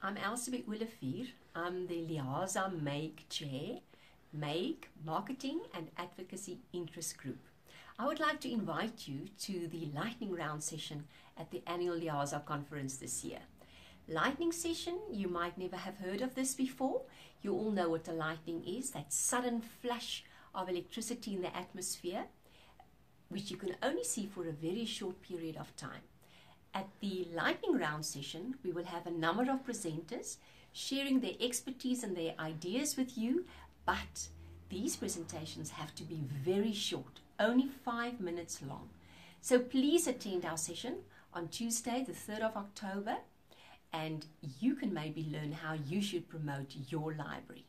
I'm Elsabet Olivier. I'm the LIASA MAIG Chair, MAIG Marketing and Advocacy Interest Group. I would like to invite you to the lightning round session at the annual LIASA conference this year. Lightning session, you might never have heard of this before. You all know what the lightning is, that sudden flash of electricity in the atmosphere, which you can only see for a very short period of time. At the lightning round session, we will have a number of presenters sharing their expertise and their ideas with you, but these presentations have to be very short, only five minutes long. So please attend our session on Tuesday, the 3rd of October, and you can maybe learn how you should promote your library.